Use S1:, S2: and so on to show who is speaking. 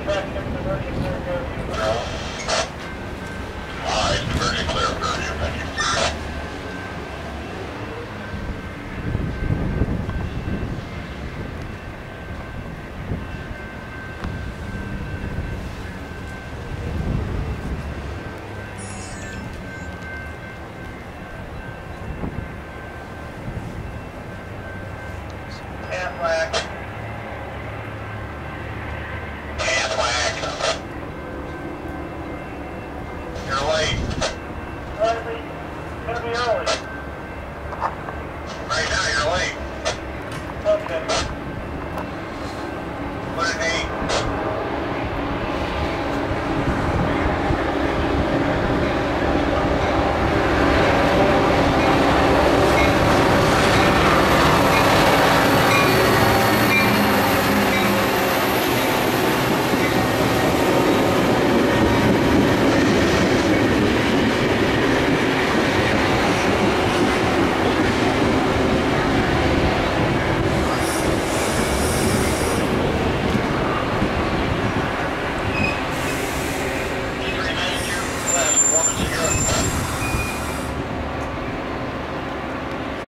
S1: Attraction diversion circle.